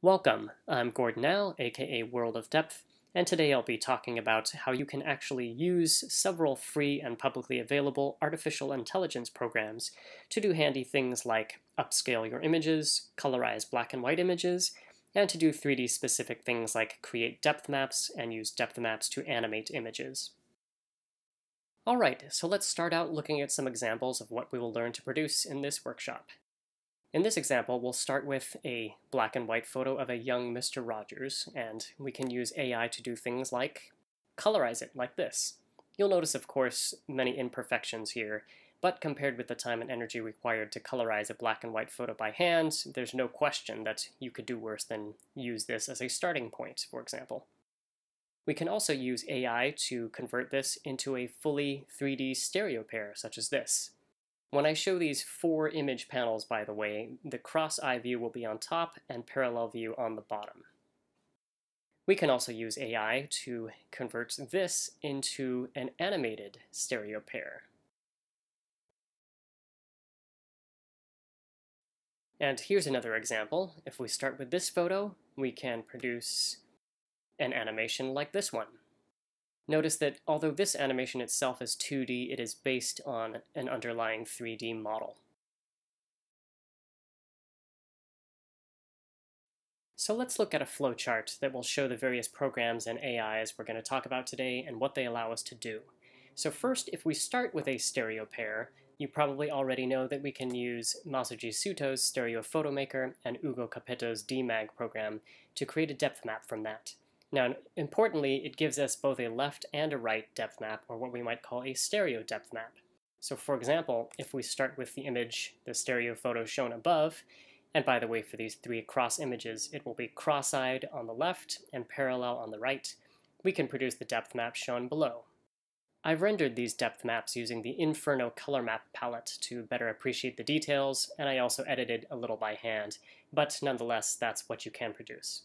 Welcome, I'm Gordon Au, aka World of Depth, and today I'll be talking about how you can actually use several free and publicly available artificial intelligence programs to do handy things like upscale your images, colorize black and white images, and to do 3D specific things like create depth maps and use depth maps to animate images. Alright, so let's start out looking at some examples of what we will learn to produce in this workshop. In this example, we'll start with a black and white photo of a young Mr. Rogers, and we can use AI to do things like colorize it like this. You'll notice, of course, many imperfections here, but compared with the time and energy required to colorize a black and white photo by hand, there's no question that you could do worse than use this as a starting point, for example. We can also use AI to convert this into a fully 3D stereo pair, such as this. When I show these four image panels, by the way, the cross-eye view will be on top and parallel view on the bottom. We can also use AI to convert this into an animated stereo pair. And here's another example. If we start with this photo, we can produce an animation like this one. Notice that although this animation itself is 2D, it is based on an underlying 3D model. So let's look at a flowchart that will show the various programs and AIs we're going to talk about today and what they allow us to do. So first, if we start with a stereo pair, you probably already know that we can use Masuji Suto's Stereo Photomaker and Ugo Capeto's DMAG program to create a depth map from that. Now, importantly, it gives us both a left and a right depth map, or what we might call a stereo depth map. So for example, if we start with the image, the stereo photo shown above, and by the way, for these three cross images, it will be cross-eyed on the left and parallel on the right, we can produce the depth map shown below. I've rendered these depth maps using the Inferno color map palette to better appreciate the details, and I also edited a little by hand, but nonetheless, that's what you can produce.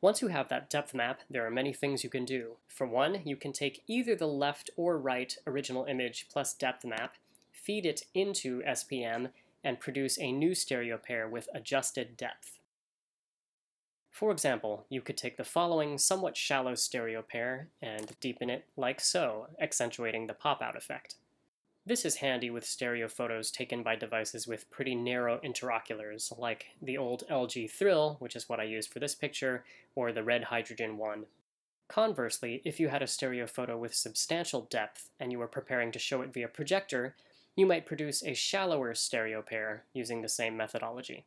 Once you have that depth map, there are many things you can do. For one, you can take either the left or right original image plus depth map, feed it into SPM, and produce a new stereo pair with adjusted depth. For example, you could take the following somewhat shallow stereo pair and deepen it like so, accentuating the pop-out effect. This is handy with stereo photos taken by devices with pretty narrow interoculars, like the old LG Thrill, which is what I used for this picture, or the Red Hydrogen one. Conversely, if you had a stereo photo with substantial depth and you were preparing to show it via projector, you might produce a shallower stereo pair using the same methodology.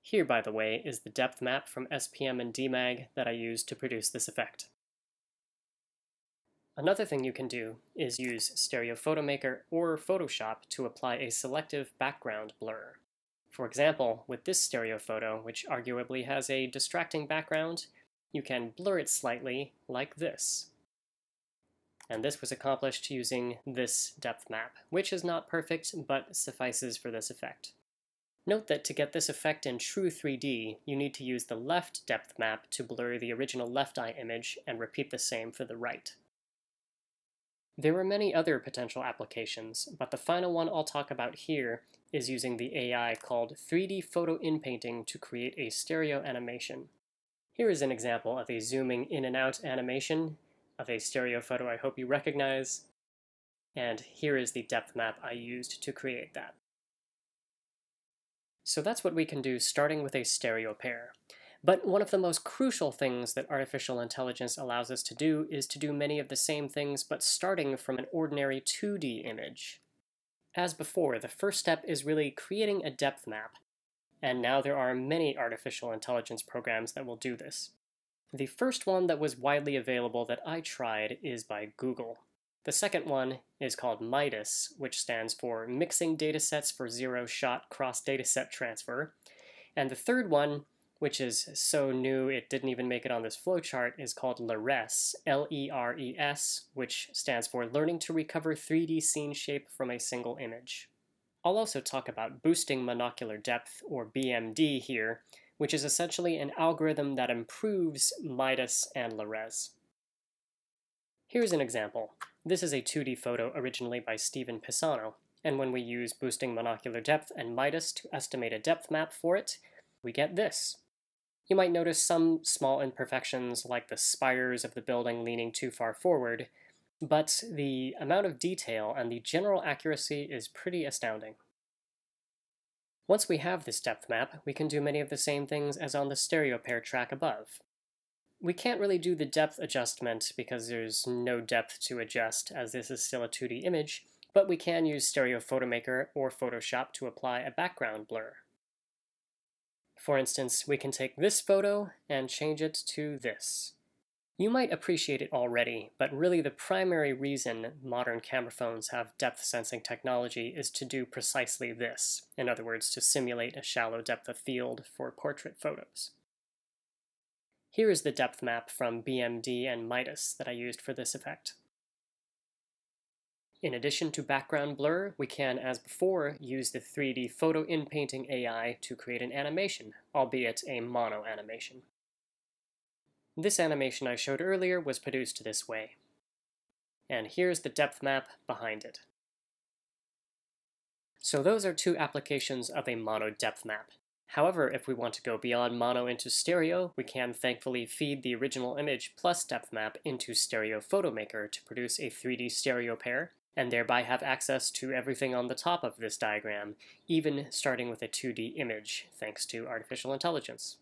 Here, by the way, is the depth map from SPM and DMAG that I used to produce this effect. Another thing you can do is use Stereo Photo Maker or Photoshop to apply a selective background blur. For example, with this stereo photo, which arguably has a distracting background, you can blur it slightly like this. And this was accomplished using this depth map, which is not perfect, but suffices for this effect. Note that to get this effect in true 3D, you need to use the left depth map to blur the original left eye image and repeat the same for the right. There are many other potential applications, but the final one I'll talk about here is using the AI called 3D Photo Inpainting to create a stereo animation. Here is an example of a zooming in and out animation of a stereo photo I hope you recognize, and here is the depth map I used to create that. So that's what we can do starting with a stereo pair. But one of the most crucial things that artificial intelligence allows us to do is to do many of the same things but starting from an ordinary 2D image. As before, the first step is really creating a depth map, and now there are many artificial intelligence programs that will do this. The first one that was widely available that I tried is by Google. The second one is called MIDAS, which stands for Mixing Datasets for Zero-Shot Cross-Dataset Transfer. And the third one which is so new it didn't even make it on this flowchart, is called LERES, L-E-R-E-S, which stands for Learning to Recover 3D Scene Shape from a Single Image. I'll also talk about boosting monocular depth, or BMD here, which is essentially an algorithm that improves MIDAS and LERES. Here's an example. This is a 2D photo originally by Stephen Pisano, and when we use boosting monocular depth and MIDAS to estimate a depth map for it, we get this. You might notice some small imperfections like the spires of the building leaning too far forward, but the amount of detail and the general accuracy is pretty astounding. Once we have this depth map, we can do many of the same things as on the stereo pair track above. We can't really do the depth adjustment because there's no depth to adjust as this is still a 2D image, but we can use Stereo Photomaker or Photoshop to apply a background blur. For instance, we can take this photo and change it to this. You might appreciate it already, but really the primary reason modern camera phones have depth sensing technology is to do precisely this, in other words, to simulate a shallow depth of field for portrait photos. Here is the depth map from BMD and Midas that I used for this effect. In addition to background blur, we can, as before, use the 3D Photo Inpainting AI to create an animation, albeit a mono animation. This animation I showed earlier was produced this way. And here's the depth map behind it. So those are two applications of a mono depth map. However, if we want to go beyond mono into stereo, we can thankfully feed the original image plus depth map into Stereo Photomaker to produce a 3D stereo pair and thereby have access to everything on the top of this diagram, even starting with a 2D image, thanks to artificial intelligence.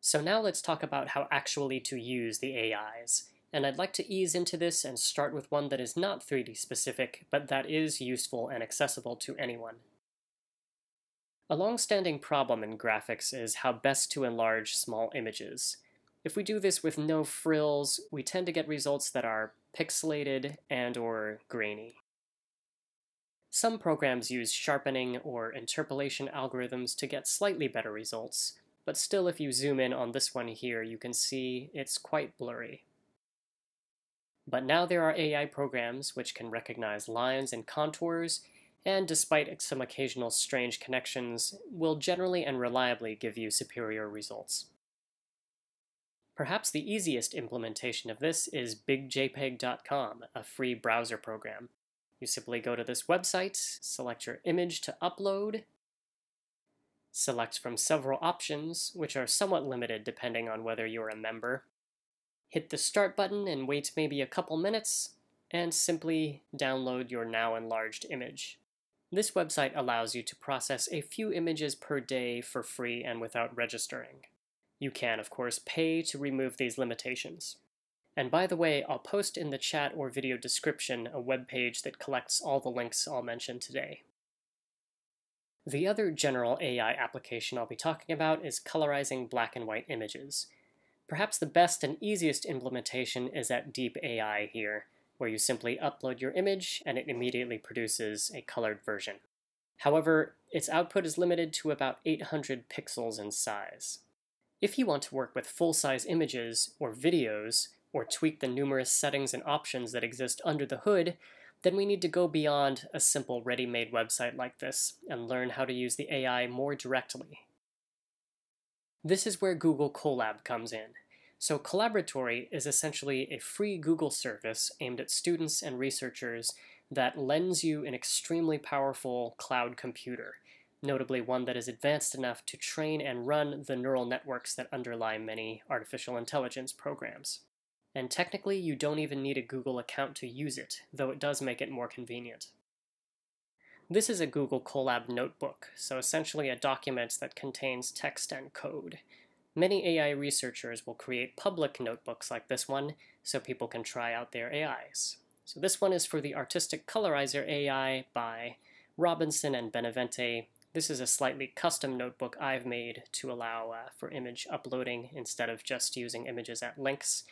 So now let's talk about how actually to use the AIs, and I'd like to ease into this and start with one that is not 3D specific, but that is useful and accessible to anyone. A long-standing problem in graphics is how best to enlarge small images. If we do this with no frills, we tend to get results that are pixelated and or grainy. Some programs use sharpening or interpolation algorithms to get slightly better results, but still if you zoom in on this one here, you can see it's quite blurry. But now there are AI programs which can recognize lines and contours, and despite some occasional strange connections, will generally and reliably give you superior results. Perhaps the easiest implementation of this is bigjpg.com, a free browser program. You simply go to this website, select your image to upload, select from several options, which are somewhat limited depending on whether you're a member, hit the start button and wait maybe a couple minutes, and simply download your now enlarged image. This website allows you to process a few images per day for free and without registering. You can, of course, pay to remove these limitations. And by the way, I'll post in the chat or video description a web page that collects all the links I'll mention today. The other general AI application I'll be talking about is colorizing black and white images. Perhaps the best and easiest implementation is at Deep AI here, where you simply upload your image and it immediately produces a colored version. However, its output is limited to about 800 pixels in size. If you want to work with full-size images or videos, or tweak the numerous settings and options that exist under the hood, then we need to go beyond a simple ready-made website like this and learn how to use the AI more directly. This is where Google Colab comes in. So Colaboratory is essentially a free Google service aimed at students and researchers that lends you an extremely powerful cloud computer notably one that is advanced enough to train and run the neural networks that underlie many artificial intelligence programs. And technically, you don't even need a Google account to use it, though it does make it more convenient. This is a Google Colab notebook, so essentially a document that contains text and code. Many AI researchers will create public notebooks like this one, so people can try out their AIs. So this one is for the Artistic Colorizer AI by Robinson and Benavente, this is a slightly custom notebook I've made to allow uh, for image uploading instead of just using images at links.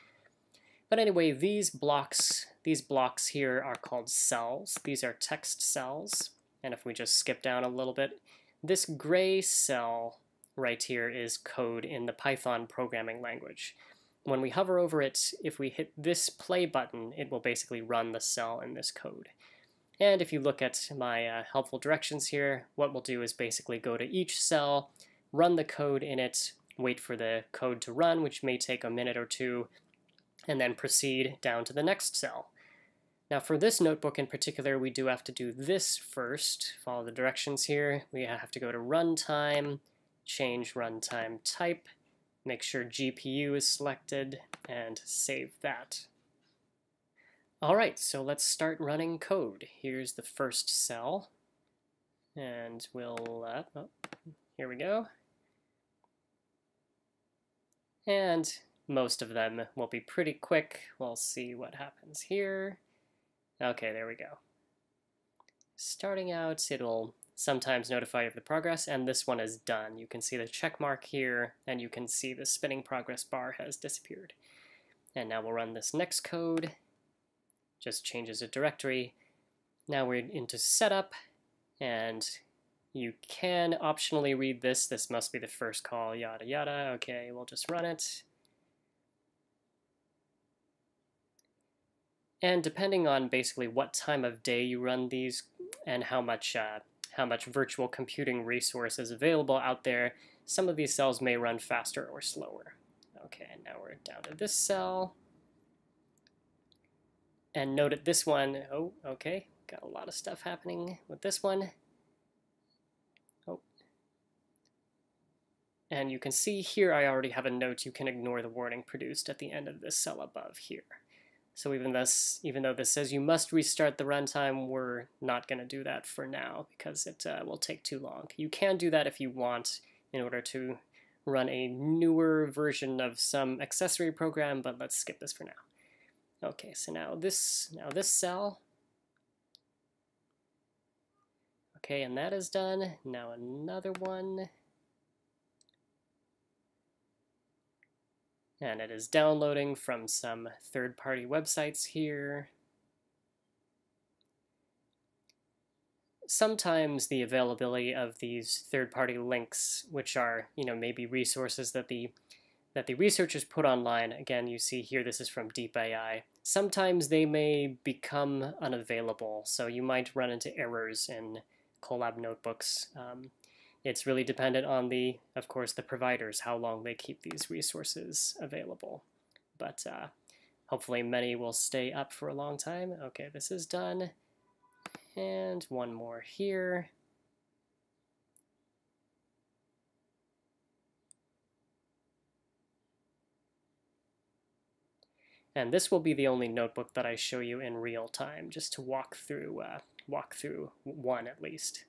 But anyway, these blocks, these blocks here are called cells. These are text cells. And if we just skip down a little bit, this gray cell right here is code in the Python programming language. When we hover over it, if we hit this play button, it will basically run the cell in this code. And if you look at my uh, helpful directions here, what we'll do is basically go to each cell, run the code in it, wait for the code to run, which may take a minute or two, and then proceed down to the next cell. Now for this notebook in particular, we do have to do this first. Follow the directions here. We have to go to runtime, change runtime type, make sure GPU is selected, and save that. Alright, so let's start running code. Here's the first cell, and we'll, uh, oh, here we go. And most of them will be pretty quick. We'll see what happens here. Okay, there we go. Starting out, it'll sometimes notify you of the progress, and this one is done. You can see the check mark here, and you can see the spinning progress bar has disappeared. And now we'll run this next code. Just changes a directory. Now we're into setup, and you can optionally read this. This must be the first call, yada yada. Okay, we'll just run it. And depending on basically what time of day you run these and how much uh, how much virtual computing resource is available out there, some of these cells may run faster or slower. Okay, now we're down to this cell. And note at this one, oh, okay, got a lot of stuff happening with this one. Oh. And you can see here I already have a note you can ignore the warning produced at the end of this cell above here. So even this, even though this says you must restart the runtime, we're not going to do that for now because it uh, will take too long. You can do that if you want in order to run a newer version of some accessory program, but let's skip this for now. Okay, so now this, now this cell. Okay, and that is done. Now another one. and it is downloading from some third-party websites here. Sometimes the availability of these third-party links, which are, you know, maybe resources that the that the researchers put online, again, you see here this is from DeepAI, sometimes they may become unavailable, so you might run into errors in Colab notebooks. Um, it's really dependent on the, of course, the providers, how long they keep these resources available. But uh, hopefully many will stay up for a long time. Okay, this is done. And one more here. And this will be the only notebook that I show you in real time, just to walk through, uh, walk through one at least.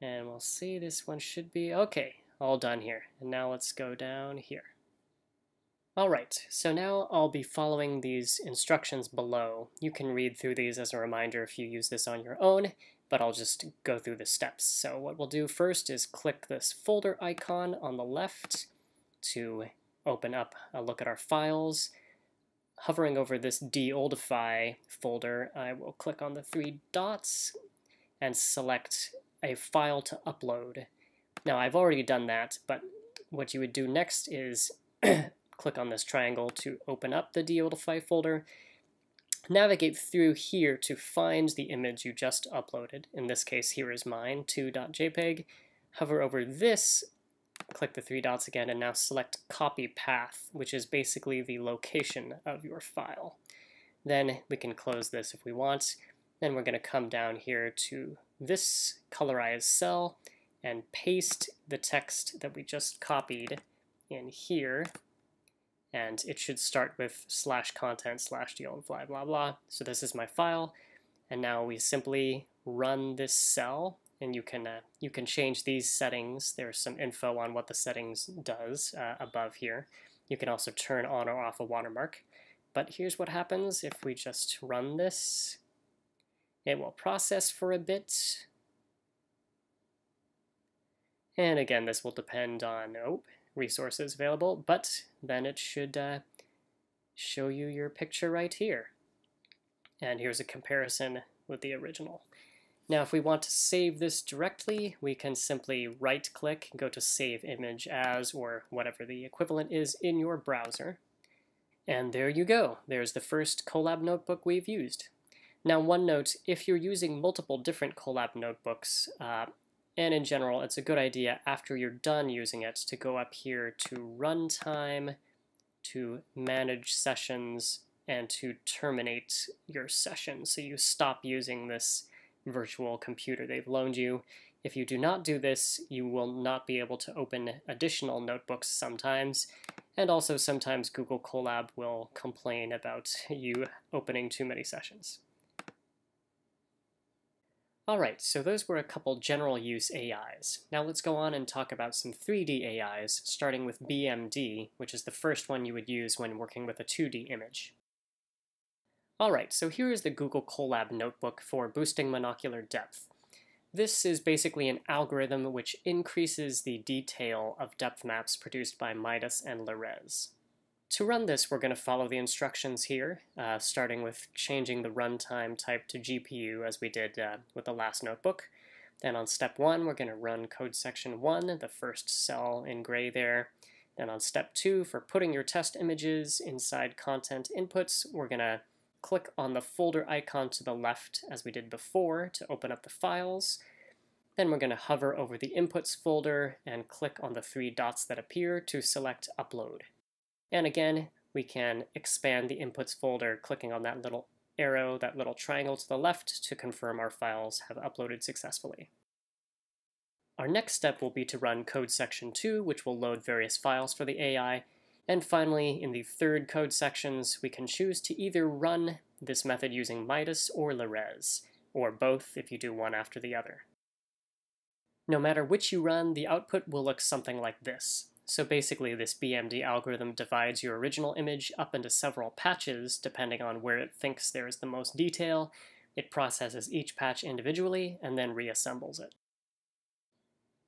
And we'll see, this one should be, okay, all done here. And now let's go down here. Alright, so now I'll be following these instructions below. You can read through these as a reminder if you use this on your own, but I'll just go through the steps. So what we'll do first is click this folder icon on the left to open up a look at our files. Hovering over this deoldify folder, I will click on the three dots and select a file to upload. Now I've already done that, but what you would do next is click on this triangle to open up the deoldify folder, navigate through here to find the image you just uploaded. In this case, here is mine, 2.jpg. Hover over this, click the three dots again, and now select copy path, which is basically the location of your file. Then we can close this if we want. Then we're going to come down here to this colorized cell and paste the text that we just copied in here. And it should start with slash content slash deoldify blah blah. So this is my file. And now we simply run this cell and you can uh, you can change these settings. There's some info on what the settings does uh, above here. You can also turn on or off a watermark. But here's what happens if we just run this it will process for a bit. And again, this will depend on oh, resources available, but then it should uh, show you your picture right here. And here's a comparison with the original. Now, if we want to save this directly, we can simply right-click, and go to Save Image As, or whatever the equivalent is in your browser. And there you go. There's the first Colab notebook we've used. Now, one note, if you're using multiple different Colab notebooks, uh, and in general, it's a good idea after you're done using it to go up here to Runtime, to Manage Sessions, and to terminate your session. So you stop using this virtual computer they've loaned you. If you do not do this, you will not be able to open additional notebooks sometimes, and also sometimes Google Colab will complain about you opening too many sessions. Alright, so those were a couple general use AIs. Now let's go on and talk about some 3D AIs, starting with BMD, which is the first one you would use when working with a 2D image. Alright, so here is the Google Colab notebook for boosting monocular depth. This is basically an algorithm which increases the detail of depth maps produced by Midas and LeReS. To run this, we're going to follow the instructions here, uh, starting with changing the runtime type to GPU as we did uh, with the last notebook. Then on step one, we're going to run code section one, the first cell in gray there. Then on step two, for putting your test images inside content inputs, we're going to click on the folder icon to the left as we did before to open up the files. Then we're going to hover over the inputs folder and click on the three dots that appear to select upload. And again, we can expand the inputs folder clicking on that little arrow, that little triangle to the left to confirm our files have uploaded successfully. Our next step will be to run code section 2, which will load various files for the AI. And finally, in the third code sections, we can choose to either run this method using Midas or LeReS, or both if you do one after the other. No matter which you run, the output will look something like this. So basically this BMD algorithm divides your original image up into several patches depending on where it thinks there is the most detail. It processes each patch individually and then reassembles it.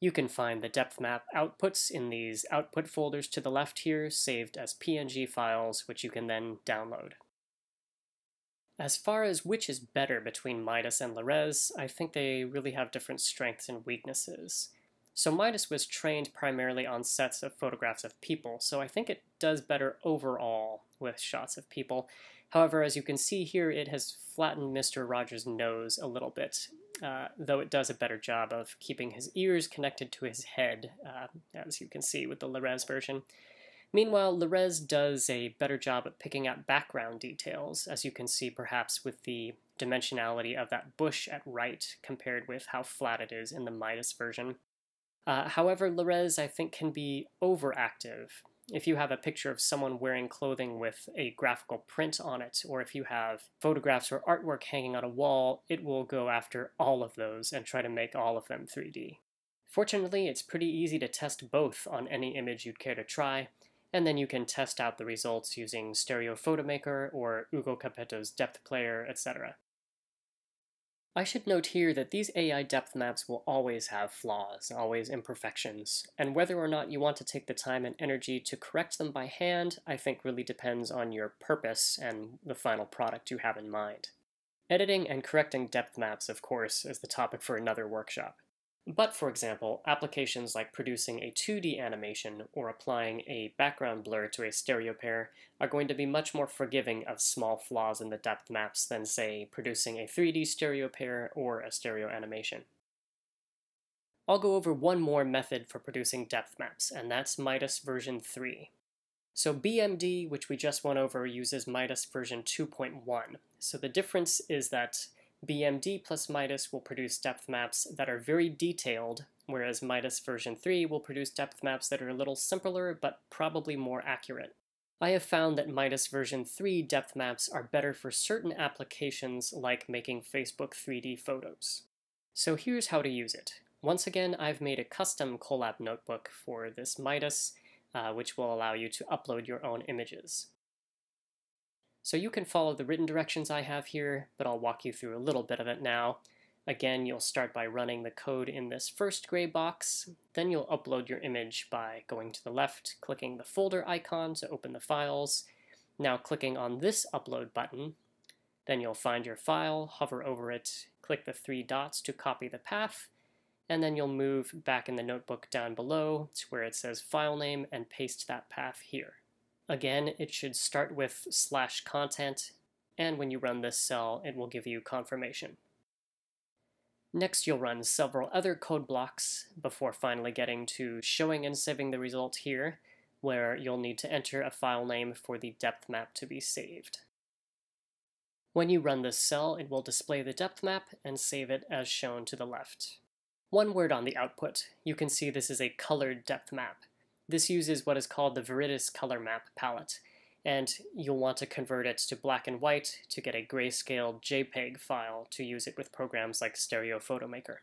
You can find the depth map outputs in these output folders to the left here, saved as PNG files, which you can then download. As far as which is better between Midas and LeReS, I think they really have different strengths and weaknesses. So Midas was trained primarily on sets of photographs of people, so I think it does better overall with shots of people. However, as you can see here, it has flattened Mr. Rogers' nose a little bit, uh, though it does a better job of keeping his ears connected to his head, uh, as you can see with the LeReS version. Meanwhile, LeReS does a better job at picking out background details, as you can see perhaps with the dimensionality of that bush at right compared with how flat it is in the Midas version. Uh, however, LeReS, I think, can be overactive. If you have a picture of someone wearing clothing with a graphical print on it, or if you have photographs or artwork hanging on a wall, it will go after all of those and try to make all of them 3D. Fortunately, it's pretty easy to test both on any image you'd care to try, and then you can test out the results using Stereo Photomaker or Ugo Capeto's Depth Player, etc. I should note here that these AI depth maps will always have flaws, always imperfections, and whether or not you want to take the time and energy to correct them by hand, I think really depends on your purpose and the final product you have in mind. Editing and correcting depth maps, of course, is the topic for another workshop. But, for example, applications like producing a 2D animation or applying a background blur to a stereo pair are going to be much more forgiving of small flaws in the depth maps than, say, producing a 3D stereo pair or a stereo animation. I'll go over one more method for producing depth maps, and that's Midas version 3. So BMD, which we just went over, uses Midas version 2.1. So the difference is that BMD plus Midas will produce depth maps that are very detailed, whereas Midas version 3 will produce depth maps that are a little simpler but probably more accurate. I have found that Midas version 3 depth maps are better for certain applications like making Facebook 3D photos. So here's how to use it. Once again, I've made a custom Colab notebook for this Midas, uh, which will allow you to upload your own images. So you can follow the written directions I have here, but I'll walk you through a little bit of it now. Again, you'll start by running the code in this first gray box, then you'll upload your image by going to the left, clicking the folder icon to open the files, now clicking on this upload button, then you'll find your file, hover over it, click the three dots to copy the path, and then you'll move back in the notebook down below to where it says file name and paste that path here. Again, it should start with slash content, and when you run this cell, it will give you confirmation. Next, you'll run several other code blocks before finally getting to showing and saving the result here, where you'll need to enter a file name for the depth map to be saved. When you run this cell, it will display the depth map and save it as shown to the left. One word on the output. You can see this is a colored depth map. This uses what is called the Viridis color map palette, and you'll want to convert it to black and white to get a grayscale JPEG file to use it with programs like Stereo Photomaker.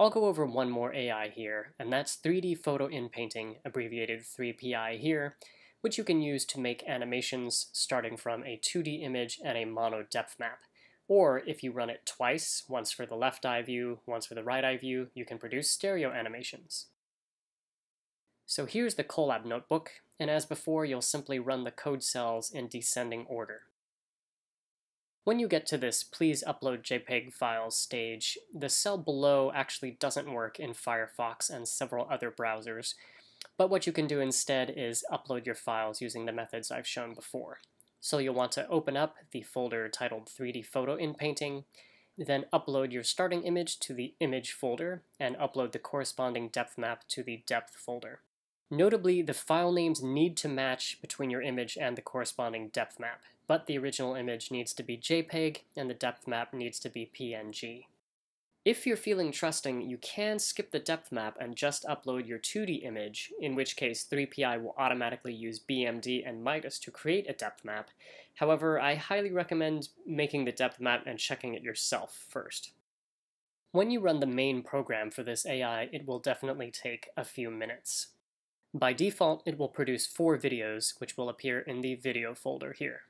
I'll go over one more AI here, and that's 3D Photo Inpainting, abbreviated 3PI here, which you can use to make animations starting from a 2D image and a mono depth map. Or if you run it twice, once for the left eye view, once for the right eye view, you can produce stereo animations. So here's the Colab notebook, and as before, you'll simply run the code cells in descending order. When you get to this please upload JPEG files stage, the cell below actually doesn't work in Firefox and several other browsers, but what you can do instead is upload your files using the methods I've shown before. So you'll want to open up the folder titled 3D Photo Inpainting, then upload your starting image to the image folder, and upload the corresponding depth map to the depth folder. Notably, the file names need to match between your image and the corresponding depth map, but the original image needs to be JPEG and the depth map needs to be PNG. If you're feeling trusting, you can skip the depth map and just upload your 2D image, in which case 3PI will automatically use BMD and Midas to create a depth map. However, I highly recommend making the depth map and checking it yourself first. When you run the main program for this AI, it will definitely take a few minutes. By default, it will produce four videos, which will appear in the video folder here.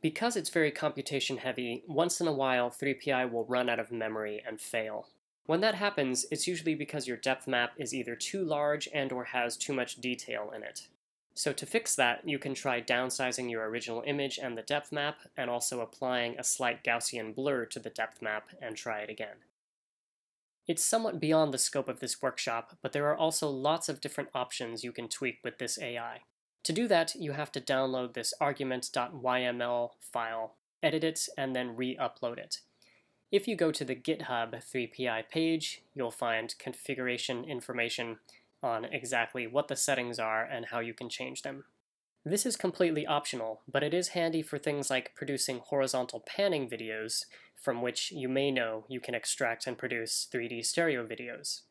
Because it's very computation heavy, once in a while 3PI will run out of memory and fail. When that happens, it's usually because your depth map is either too large and or has too much detail in it. So to fix that, you can try downsizing your original image and the depth map, and also applying a slight Gaussian blur to the depth map and try it again. It's somewhat beyond the scope of this workshop, but there are also lots of different options you can tweak with this AI. To do that, you have to download this argument.yml file, edit it, and then re-upload it. If you go to the GitHub 3PI page, you'll find configuration information on exactly what the settings are and how you can change them. This is completely optional, but it is handy for things like producing horizontal panning videos, from which you may know you can extract and produce 3D stereo videos.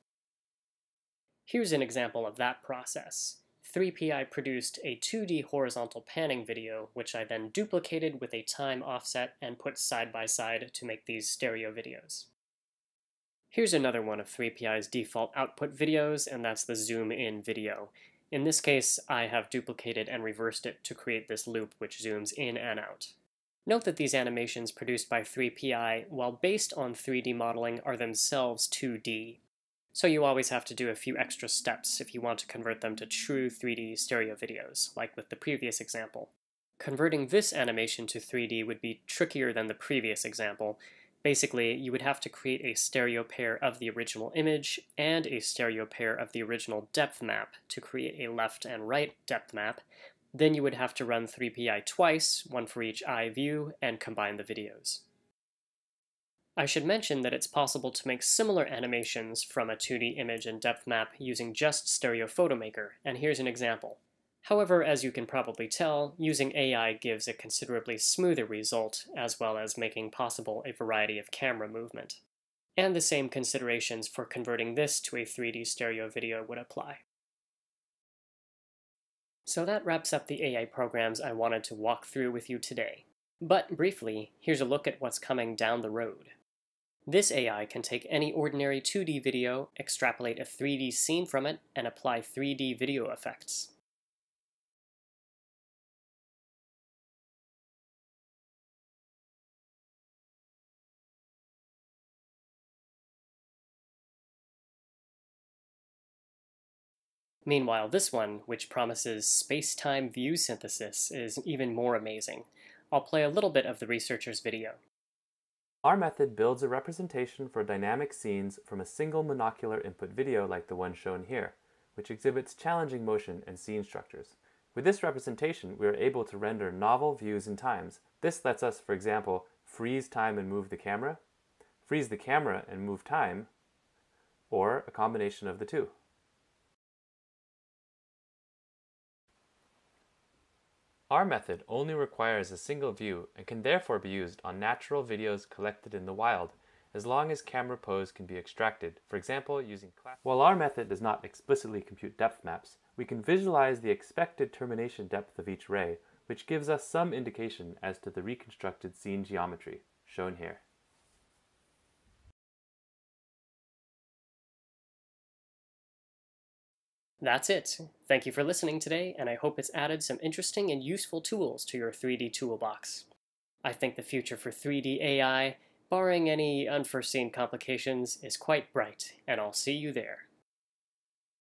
Here's an example of that process. 3PI produced a 2D horizontal panning video, which I then duplicated with a time offset and put side by side to make these stereo videos. Here's another one of 3PI's default output videos, and that's the zoom in video. In this case, I have duplicated and reversed it to create this loop which zooms in and out. Note that these animations produced by 3PI, while based on 3D modeling, are themselves 2D. So you always have to do a few extra steps if you want to convert them to true 3D stereo videos, like with the previous example. Converting this animation to 3D would be trickier than the previous example, Basically, you would have to create a stereo pair of the original image and a stereo pair of the original depth map to create a left and right depth map. Then you would have to run 3PI twice, one for each eye view, and combine the videos. I should mention that it's possible to make similar animations from a 2D image and depth map using just Stereo Photo Maker, and here's an example. However, as you can probably tell, using AI gives a considerably smoother result, as well as making possible a variety of camera movement. And the same considerations for converting this to a 3D stereo video would apply. So that wraps up the AI programs I wanted to walk through with you today. But briefly, here's a look at what's coming down the road. This AI can take any ordinary 2D video, extrapolate a 3D scene from it, and apply 3D video effects. Meanwhile, this one, which promises space-time view synthesis, is even more amazing. I'll play a little bit of the researcher's video. Our method builds a representation for dynamic scenes from a single monocular input video like the one shown here, which exhibits challenging motion and scene structures. With this representation, we are able to render novel views and times. This lets us, for example, freeze time and move the camera, freeze the camera and move time, or a combination of the two. Our method only requires a single view and can therefore be used on natural videos collected in the wild as long as camera pose can be extracted, for example using While our method does not explicitly compute depth maps, we can visualize the expected termination depth of each ray, which gives us some indication as to the reconstructed scene geometry, shown here. That's it. Thank you for listening today, and I hope it's added some interesting and useful tools to your 3D toolbox. I think the future for 3D AI, barring any unforeseen complications, is quite bright, and I'll see you there.